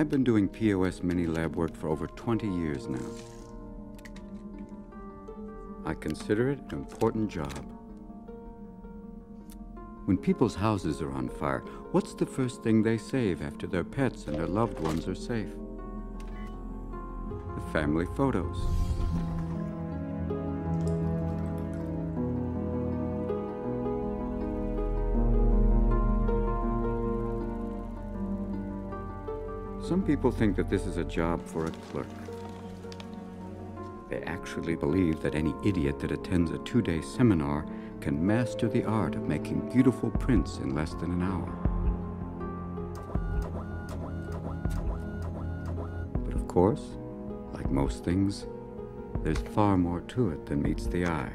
I've been doing POS mini lab work for over 20 years now. I consider it an important job. When people's houses are on fire, what's the first thing they save after their pets and their loved ones are safe? The family photos. Some people think that this is a job for a clerk. They actually believe that any idiot that attends a two day seminar can master the art of making beautiful prints in less than an hour. But of course, like most things, there's far more to it than meets the eye.